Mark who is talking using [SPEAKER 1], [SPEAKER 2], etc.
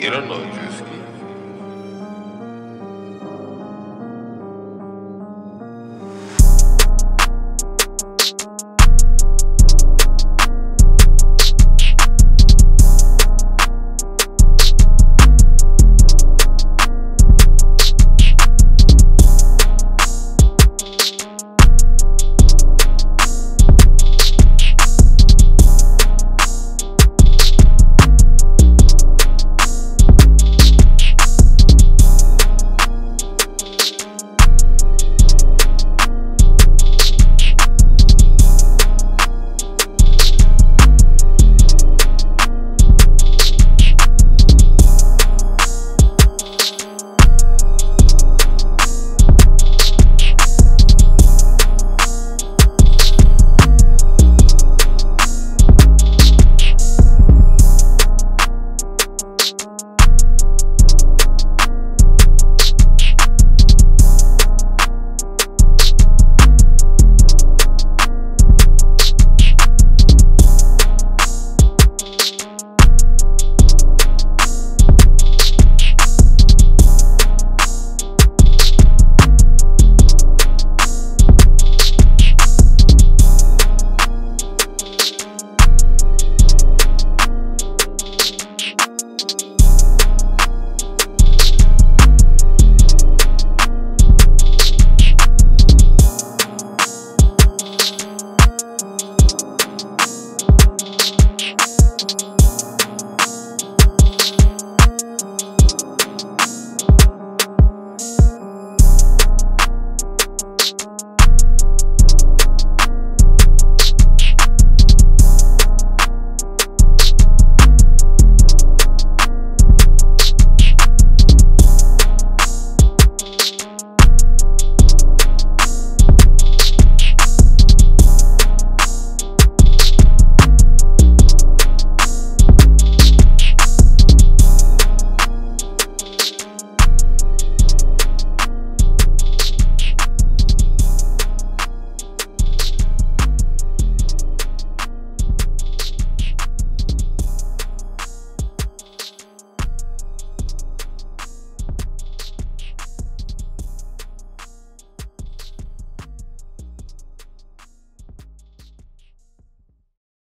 [SPEAKER 1] You don't know Drewski.